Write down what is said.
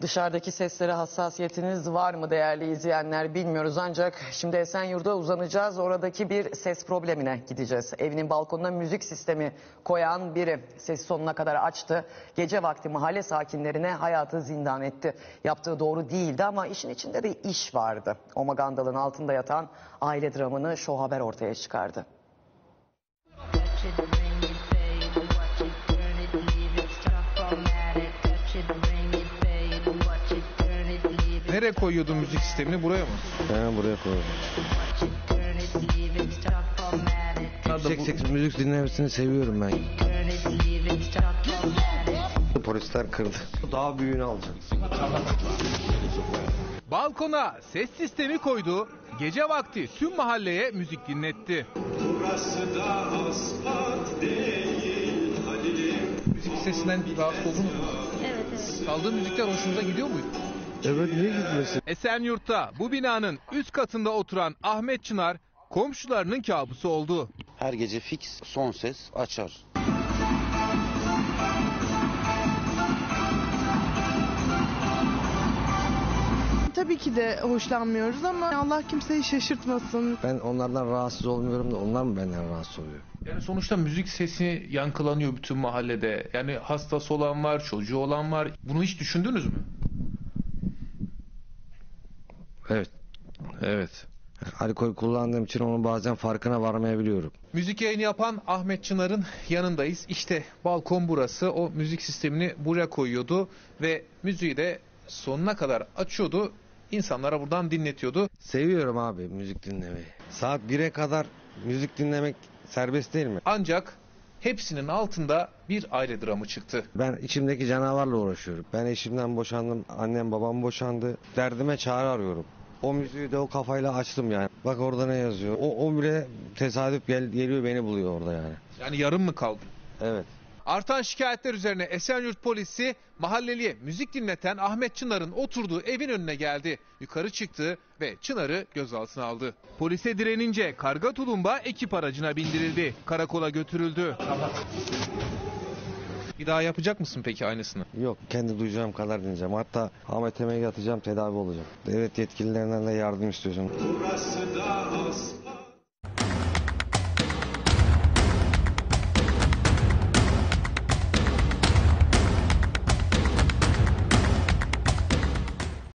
Dışarıdaki seslere hassasiyetiniz var mı değerli izleyenler bilmiyoruz ancak şimdi Esenyurt'a uzanacağız. Oradaki bir ses problemine gideceğiz. Evinin balkonuna müzik sistemi koyan biri sesi sonuna kadar açtı. Gece vakti mahalle sakinlerine hayatı zindan etti. Yaptığı doğru değildi ama işin içinde de iş vardı. O magandalın altında yatan aile dramını şu haber ortaya çıkardı. Nereye koyuyordun müzik sistemini buraya mı? Ben buraya formatted. Yüksek ses müzik dinlemesini seviyorum ben. Polisler kırdı. Daha büyüğünü alacağım. Balkona ses sistemi koydu. Gece vakti tüm mahalleye müzik dinletti. Burası da asfalt değil Halil'im Müzik sesinden rahatsız oldunuz mu? Evet evet. Çaldığın müzikler hoşunuza gidiyor muydu? Evet niye gitmesin? Esenyurt'ta bu binanın üst katında oturan Ahmet Çınar komşularının kabusu oldu. Her gece fix son ses açar. Tabii ki de hoşlanmıyoruz ama Allah kimseyi şaşırtmasın. Ben onlardan rahatsız olmuyorum da onlar mı benden rahatsız oluyor? Yani sonuçta müzik sesi yankılanıyor bütün mahallede. Yani hastası olan var, çocuğu olan var. Bunu hiç düşündünüz mü? Evet. Evet. Alkol kullandığım için onun bazen farkına varmayabiliyorum. Müzik yayını yapan Ahmet Çınar'ın yanındayız. İşte balkon burası. O müzik sistemini buraya koyuyordu ve müziği de sonuna kadar açıyordu. İnsanlara buradan dinletiyordu. Seviyorum abi müzik dinlemeyi. Saat 1'e kadar müzik dinlemek serbest değil mi? Ancak hepsinin altında bir aile dramı çıktı. Ben içimdeki canavarla uğraşıyorum. Ben eşimden boşandım, annem babam boşandı. Derdime çare arıyorum. O müziği de o kafayla açtım yani. Bak orada ne yazıyor. O, o bile tesadüf gel, geliyor beni buluyor orada yani. Yani yarım mı kaldı? Evet. Artan şikayetler üzerine Esenyurt polisi mahalleliye müzik dinleten Ahmet Çınar'ın oturduğu evin önüne geldi. Yukarı çıktı ve Çınar'ı gözaltına aldı. Polise direnince karga tulumba ekip aracına bindirildi. Karakola götürüldü. Bir daha yapacak mısın peki aynısını? Yok kendi duyacağım kadar dinleyeceğim. Hatta Ahmet Emeğe yatacağım tedavi olacağım. Devlet yetkililerinden de yardım istiyorsun. Burası da